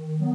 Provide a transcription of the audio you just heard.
Mm-hmm.